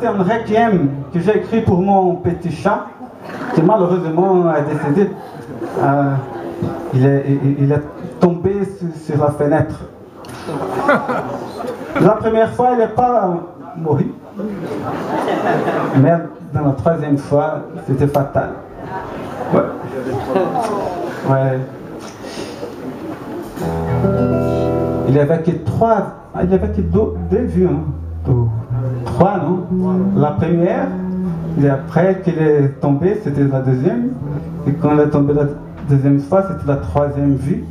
c'est un requiem que j'ai écrit pour mon petit chat, qui malheureusement est décédé. Euh, il, est, tombé sur, la fenêtre. La première fois, il n'est pas mort. Mais dans la troisième fois, c'était fatal. Ouais. Ouais. Il n'y avait que trois, il avait que deux, deux vues, hein. Trois, non La première, et après qu'il est tombé, c'était la deuxième, et quand il est tombé la deuxième fois, c'était la troisième vue,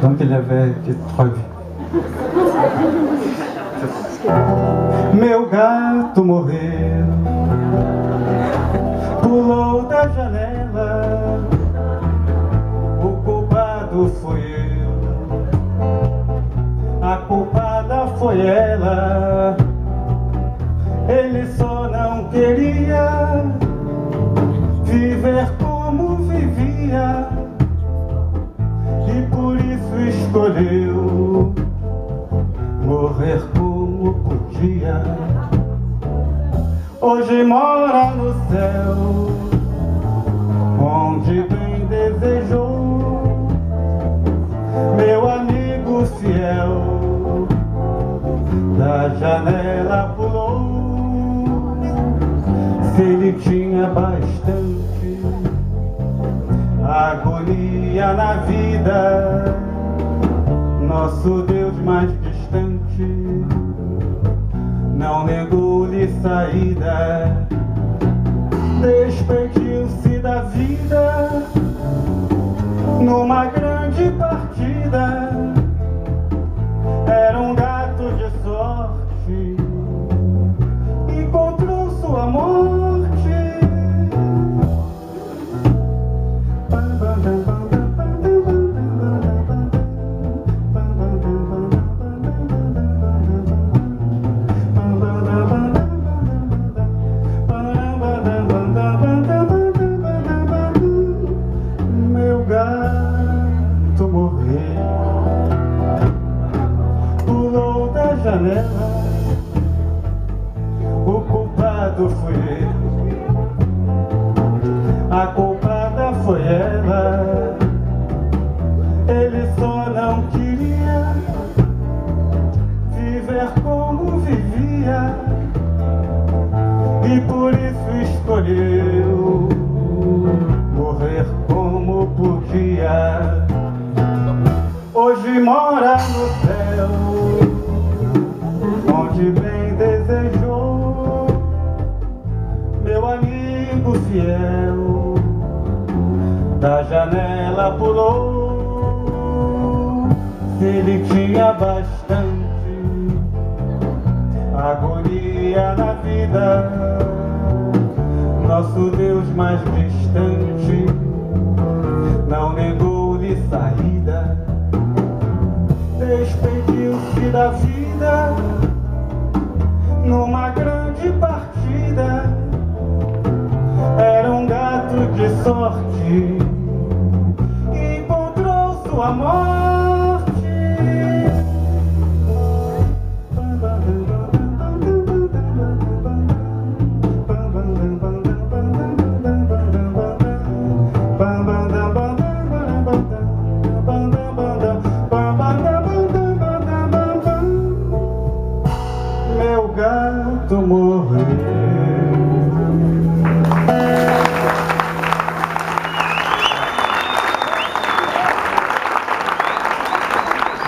donc il n'y avait que trois vues. Meu gato morreu, pulou da janela, o culpado foi eu, a culpada foi ela. Ele só não queria viver como vivia e por isso escolheu morrer como podia. Hoje mora no céu, onde bem desejou, meu amigo fiel, da janela ele tinha bastante agonia na vida, nosso Deus mais distante não negou-lhe saída, despediu-se da vida numa grande partida. Era um janela. O culpado fui eu, a culpada foi ela. Ele só não queria viver como vivia e por isso escolheu da janela pulou. Se ele tinha bastante agonia na vida, nosso Deus mais distante não negou-lhe saída, despediu-se da vida numa grande partida. Era um gato de sorte, encontrou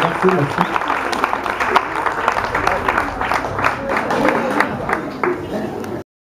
Gracias.